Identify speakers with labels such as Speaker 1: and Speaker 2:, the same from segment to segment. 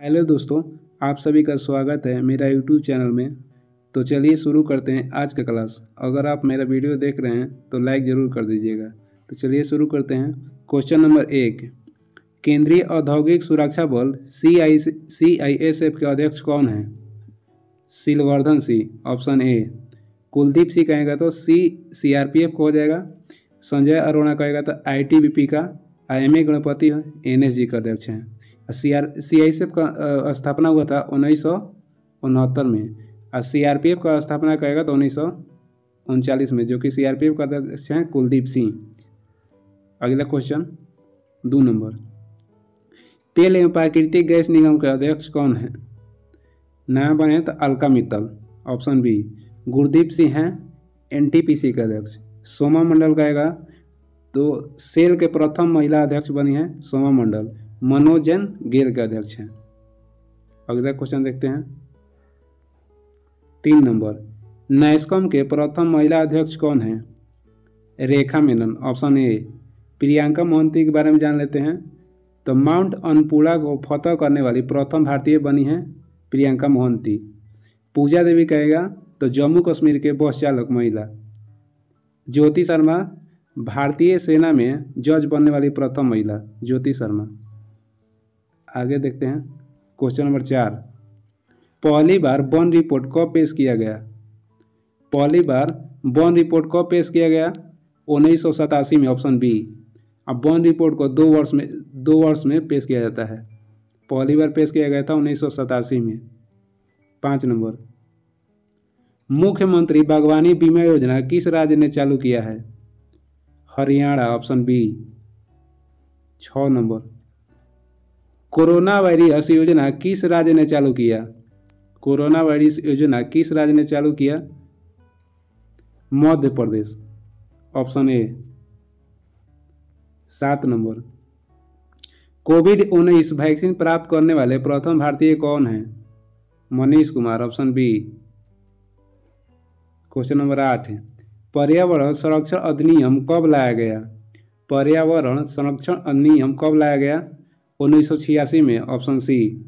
Speaker 1: Hello दोस्तों, आप सभी का स्वागत है मेरा यूट्यूब चैनल में। तो चलिए शुरू करते हैं आज का क्लास। अगर आप मेरा वीडियो देख रहे हैं तो लाइक ज़रूर कर दीजिएगा। तो चलिए शुरू करते हैं। क्वेश्चन नंबर एक। केंद्रीय औद्योगिक सुरक्षा बल सी आई सी आई एस एफ़ के अध्यक्ष कौन है? सिलवर्धन सिंह। ऑप्शन ए कुलदीप सिंह कहेगा तो C C R P F को हो जाएगा। संजय अरोड़ा कहेगा तो आई टी बी पी का। I M A Ganapati N S G का अध्यक्ष हैं। C R C I F का स्थापना हुआ था उन्नीस सौ उनहत्तर में। और सी आर पी एफ़ का स्थापना करेगा तो उन्नीस सौ उनचालीस में, जो कि सी आर पी एफ़ का अध्यक्ष हैं कुलदीप सिंह। अगला क्वेश्चन दो नंबर। तेल एवं प्राकृतिक गैस निगम के अध्यक्ष कौन है? नया बने तो अलका मित्तल। ऑप्शन बी गुरदीप सिंह हैं एन टी पी सी के अध्यक्ष। सोमा मंडल कहेगा तो सेल के प्रथम महिला अध्यक्ष बनी हैं सोमा मंडल। मनोज जैन गेल के अध्यक्ष हैं। अगला क्वेश्चन देखते हैं। तीन नंबर। नैस्कॉम के प्रथम महिला अध्यक्ष कौन है? रेखा मेनन ऑप्शन ए प्रियंका मोहंती के बारे में जान लेते हैं। तो माउंट अन्नपूर्णा को फतह करने वाली प्रथम भारतीय बनी है प्रियंका मोहंती। पूजा देवी कहेगा तो जम्मू कश्मीर के बस चालक महिला। ज्योति शर्मा, भारतीय सेना में जज बनने वाली प्रथम महिला। ज्योति शर्मा। आगे देखते हैं। क्वेश्चन नंबर चार। पहली बार वन रिपोर्ट कब पेश किया गया? पहली बार वन रिपोर्ट कब पेश किया गया? उन्नीस सौ सतासी में ऑप्शन बी अब वन रिपोर्ट को दो वर्ष में, दो वर्ष में पेश किया जाता है। पहली बार पेश किया गया था उन्नीस सौ सतासी में। पाँच नंबर। मुख्यमंत्री बागवानी बीमा योजना किस राज्य ने चालू किया है? हरियाणा ऑप्शन बी छ नंबर। कोरोना वायरस योजना किस राज्य ने चालू किया? कोरोना वायरस योजना किस राज्य ने चालू किया? मध्य प्रदेश। ऑप्शन ए, सात नंबर। कोविड उन्नीस वैक्सीन प्राप्त करने वाले प्रथम भारतीय कौन हैं? Manish Kumar. Option B, question number आठ पर्यावरण संरक्षण अधिनियम कब लाया गया? पर्यावरण संरक्षण अधिनियम कब लाया गया? उन्नीस सौ छियासी में ऑप्शन सी।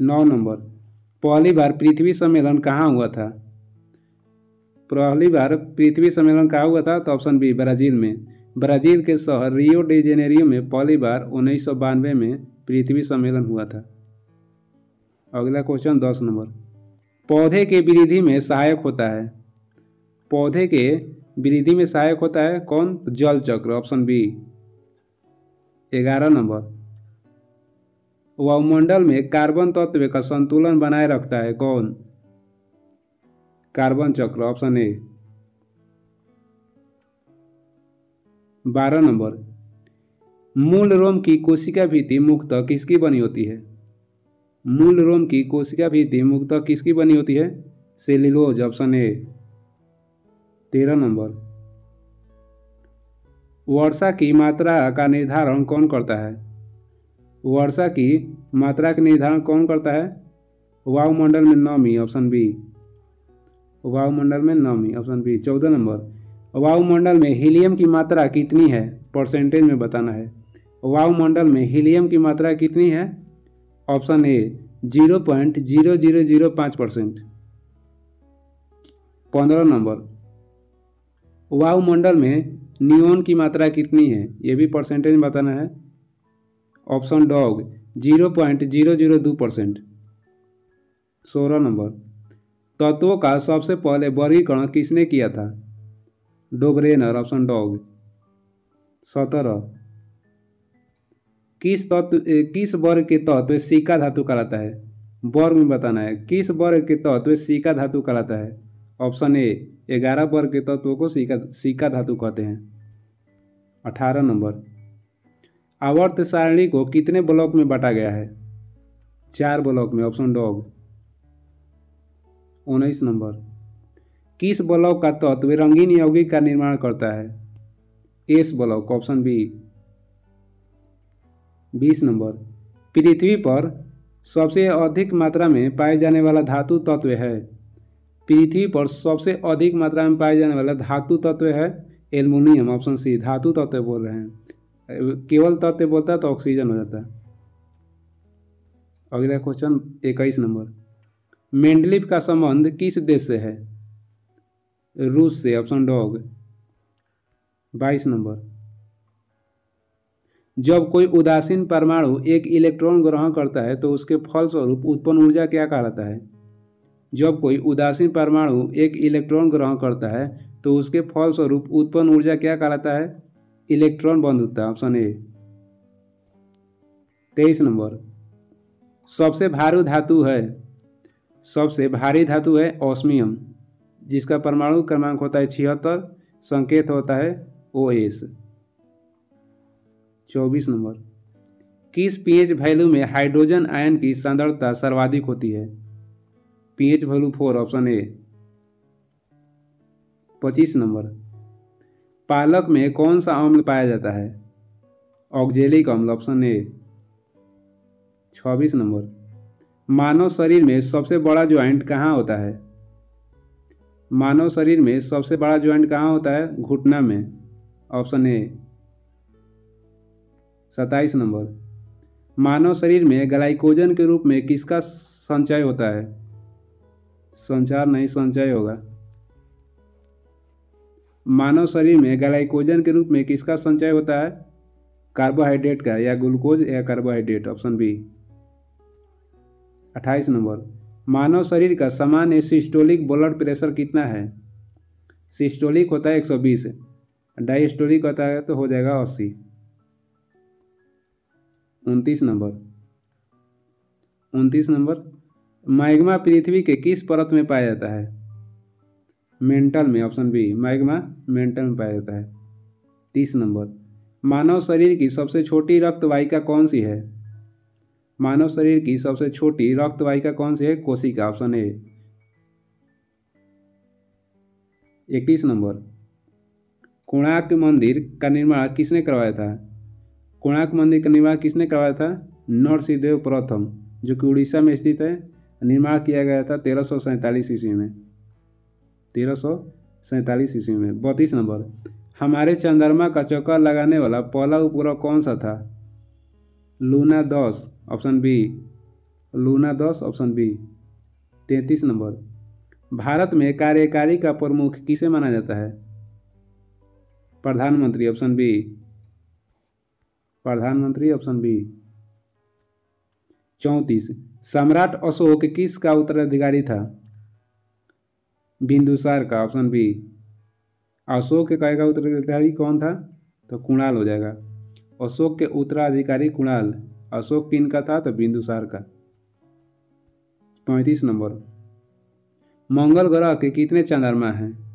Speaker 1: नौ नंबर। पहली बार पृथ्वी सम्मेलन कहाँ हुआ था? पहली बार पृथ्वी सम्मेलन कहाँ हुआ था? तो ऑप्शन बी, ब्राज़ील में। ब्राज़ील के शहर रियो डे जेनेरियो में पहली बार उन्नीस सौ बानवे में पृथ्वी सम्मेलन हुआ था। अगला क्वेश्चन दस नंबर। पौधे के वृद्धि में सहायक होता है। पौधे के वृद्धि में सहायक होता है कौन? जल चक्र, ऑप्शन बी। ग्यारह नंबर। वायुमंडल में कार्बन तत्व का संतुलन बनाए रखता है कौन? कार्बन चक्र, ऑप्शन ए। बारह नंबर। मूल रोम की कोशिका भीति मुक्त किसकी बनी होती है? मूल रोम की कोशिका भीति मुक्त किसकी बनी होती है? Cellulose option A. तेरह नंबर। वर्षा की मात्रा का निर्धारण कौन करता है? वर्षा की मात्रा का निर्धारण कौन करता है? वायुमंडल में नौमी, ऑप्शन बी। वायुमंडल में नौमी, ऑप्शन बी। चौदह नंबर। वायुमंडल में हीलियम की मात्रा कितनी है? परसेंटेज में बताना है। वायुमंडल में हीलियम की मात्रा कितनी है? Option A, zero point zero zero zero पाँच परसेंट। पंद्रह नंबर। वायुमंडल में नियोन की मात्रा कितनी है? ये भी परसेंटेज बताना है। Option D zero point zero zero दो परसेंट सोलह नंबर। तत्वों का सबसे पहले वर्गीकरण किसने किया था? डोबरेनर ऑप्शन डॉग सत्रह। किस तत्व किस वर्ग के तत्व सिक्का धातु कहलाता है? वर्ग में बताना है। किस वर्ग के तत्व सिक्का धातु कहलाता है? ऑप्शन ए, ग्यारह वर्ग के तत्वों को सिक्का सिक्का धातु कहते हैं। अठारह नंबर आवर्त सारणी को कितने ब्लॉक में बांटा गया है? चार ब्लॉक में, ऑप्शन डॉग। उन्नीस नंबर, किस ब्लॉक का तत्व रंगीन यौगिक का निर्माण करता है? S block, option B. बीस नंबर, पृथ्वी पर सबसे अधिक मात्रा में पाए जाने वाला धातु तत्व है। पृथ्वी पर सबसे अधिक मात्रा में पाए जाने वाला धातु तत्व है एल्युमिनियम, ऑप्शन सी, धातु तत्व बोल रहे हैं। केवल तत्व बोलता है तो ऑक्सीजन हो जाता है। अगला क्वेश्चन इक्कीस नंबर। मेंडलिप का संबंध किस देश से है? रूस से, ऑप्शन डॉग। बाईस नंबर। जब कोई उदासीन परमाणु एक इलेक्ट्रॉन ग्रहण करता है तो उसके फलस्वरूप उत्पन्न ऊर्जा क्या कहलाता है? जब कोई उदासीन परमाणु एक इलेक्ट्रॉन ग्रहण करता है तो उसके फलस्वरूप उत्पन्न ऊर्जा क्या कहलाता है? इलेक्ट्रॉन है ऑप्शन ए। तेईस नंबर। सबसे भारी धातु है। सबसे भारी धातु है ऑस्मियम, जिसका परमाणु क्रमांक होता है छिहत्तर, संकेत होता है ओ एस। चौबीस नंबर। किस पीएच वैल्यू में हाइड्रोजन आयन की सांद्रता सर्वाधिक होती है? PH value four option A पच्चीस नंबर। पालक में कौन सा अम्ल पाया जाता है? ऑक्जेलिक अम्ल ऑप्शन ए छब्बीस नंबर। मानव शरीर में सबसे बड़ा ज्वाइंट कहाँ होता है? मानव शरीर में सबसे बड़ा ज्वाइंट कहाँ होता है? घुटना में। ऑप्शन ए सत्ताईस नंबर। मानव शरीर में ग्लाइकोजन के रूप में किसका संचय होता है? संचार नहीं संचय होगा। मानव शरीर में ग्लाइकोजन के रूप में किसका संचय होता है? कार्बोहाइड्रेट का, या ग्लूकोज या कार्बोहाइड्रेट ऑप्शन बी अट्ठाईस नंबर, मानव शरीर का सामान्य सिस्टोलिक ब्लड प्रेशर कितना है? सिस्टोलिक होता है 120 डायस्टोलिक होता है तो हो जाएगा 80 उनतीस नंबर उनतीस नंबर मैग्मा पृथ्वी के किस परत में पाया जाता है? मेंटल में, ऑप्शन बी मैग्मा मेंटल में पाया जाता है। तीस नंबर, मानव शरीर की सबसे छोटी रक्त वाहिका कौन सी है? मानव शरीर की सबसे छोटी रक्त वाहिका कौन सी है? कोशिका, ऑप्शन ए। इकतीस नंबर, कोणार्क मंदिर का निर्माण किसने करवाया था? कोणार्क मंदिर का निर्माण किसने करवाया था? नरसिंहदेव प्रथम, जो कि उड़ीसा में स्थित है। निर्माण किया गया था तेरह सौ सैंतालीस ईस्वी में। तेरह सौ सैंतालीस ईस्वी में। बत्तीस नंबर। हमारे चंद्रमा का चक्कर लगाने वाला पहला उपग्रह कौन सा था? लूना दस, ऑप्शन बी। लूना दस, ऑप्शन बी। तैंतीस नंबर। भारत में कार्यकारी का प्रमुख किसे माना जाता है? प्रधानमंत्री, ऑप्शन बी। प्रधानमंत्री, ऑप्शन बी। चौंतीस। सम्राट अशोक किस का उत्तराधिकारी था? बिंदुसार का ऑप्शन बी। अशोक के का उत्तराधिकारी कौन था? तो कुणाल हो जाएगा। अशोक के उत्तराधिकारी कुणाल। अशोक किन का था? तो बिंदुसार का। पैंतीस नंबर। मंगल ग्रह के कितने चंद्रमा हैं?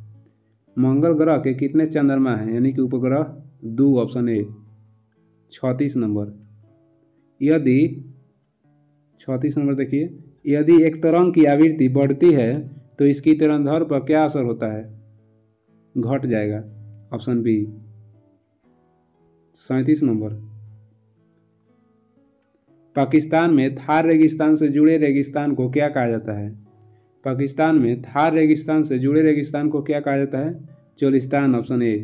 Speaker 1: मंगल ग्रह के कितने चंद्रमा हैं? यानी कि उपग्रह दो, ऑप्शन ए। छत्तीस नंबर। यदि छत्तीस नंबर देखिए, यदि एक तरंग की आवृत्ति बढ़ती है तो इसकी तरंगधर पर क्या असर होता है? घट जाएगा। ऑप्शन बी, सैंतीस नंबर। पाकिस्तान में थार रेगिस्तान से जुड़े रेगिस्तान को क्या कहा जाता है? पाकिस्तान में थार रेगिस्तान से जुड़े रेगिस्तान को क्या कहा जाता है? Cholistan, option A.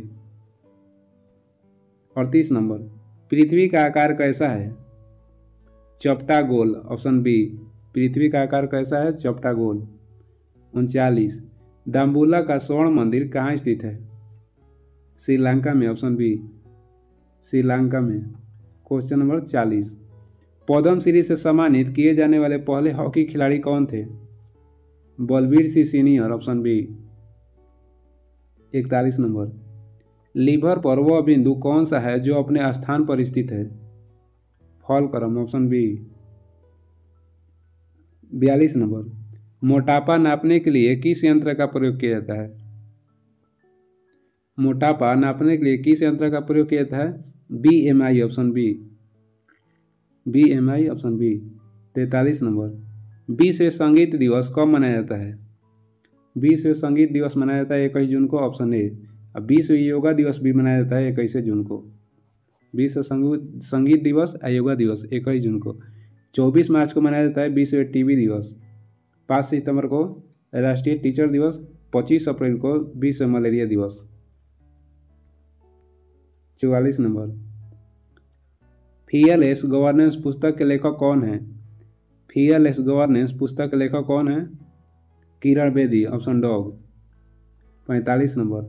Speaker 1: अड़तीस नंबर, पृथ्वी का आकार कैसा है? चपटा गोल ऑप्शन बी, पृथ्वी का आकार कैसा है? चपटा गोल उनचालीस दाम्बुला का स्वर्ण मंदिर कहाँ स्थित है? श्रीलंका में, ऑप्शन बी, श्रीलंका में। क्वेश्चन नंबर चालीस, पद्म श्री से सम्मानित किए जाने वाले पहले हॉकी खिलाड़ी कौन थे? Balbir Singh senior, option B, इकतालीस नंबर। लीवर पर वह बिंदु कौन सा है जो अपने स्थान पर स्थित है? फॉल करम ऑप्शन बी, बयालीस नंबर। मोटापा नापने के लिए किस यंत्र का प्रयोग किया जाता है? मोटापा नापने के लिए किस यंत्र का प्रयोग किया जाता है? B M I option B B M I option B तैतालीस नंबर। विश्व संगीत दिवस कब मनाया जाता है? विश्व संगीत दिवस मनाया जाता है इक्कीस जून को ऑप्शन ए अब विश्व योगा दिवस भी मनाया जाता है इक्कीस जून को। विश्व संगीत दिवस और योगा दिवस इक्कीस जून को चौबीस मार्च को मनाया जाता है विश्व टीबी दिवस। पाँच सितंबर को राष्ट्रीय टीचर दिवस, पच्चीस अप्रैल को विश्व मलेरिया दिवस। चौवालीस नंबर फीएलएस गवर्नेंस पुस्तक के लेखक कौन है? फियरलेस गवर्नेंस पुस्तक के लेखक कौन है? Kiran Bedi option D. पैंतालीस नंबर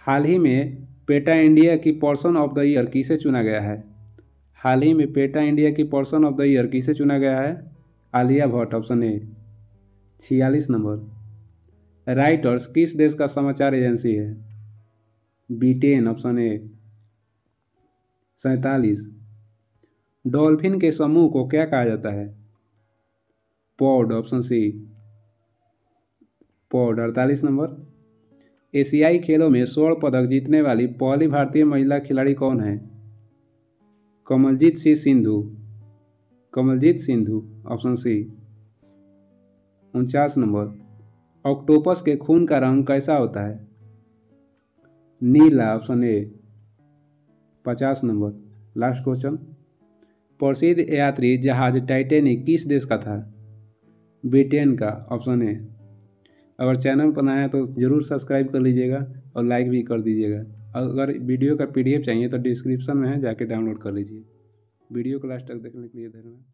Speaker 1: हाल ही में पेटा इंडिया की पर्सन ऑफ़ द ईयर किसे चुना गया है? हाल ही में पेटा इंडिया की पर्सन ऑफ़ द ईयर किसे चुना गया है? आलिया भट्ट ऑप्शन ए छियालीस नंबर। राइटर्स किस देश का समाचार एजेंसी है? ब्रिटेन ऑप्शन ए सैतालीस। डॉल्फिन के समूह को क्या कहा जाता है? पॉड ऑप्शन सी पॉड अड़तालीस नंबर। एशियाई खेलों में स्वर्ण पदक जीतने वाली पहली भारतीय महिला खिलाड़ी कौन है? Kamaljeet Singh Sindhu. Kamaljeet Sindhu, option C. उनचास नंबर। ऑक्टोपस के खून का रंग कैसा होता है? नीला, ऑप्शन ए। पचास नंबर। Last question. प्रसिद्ध यात्री जहाज़ टाइटेनिक किस देश का था? ब्रिटेन का, ऑप्शन ए। अगर चैनल पर नया है तो ज़रूर सब्सक्राइब कर लीजिएगा और लाइक भी कर दीजिएगा। अगर वीडियो का पीडीएफ चाहिए तो डिस्क्रिप्शन में है, जाके डाउनलोड कर लीजिए। वीडियो क्लास तक देखने के लिए धन्यवाद।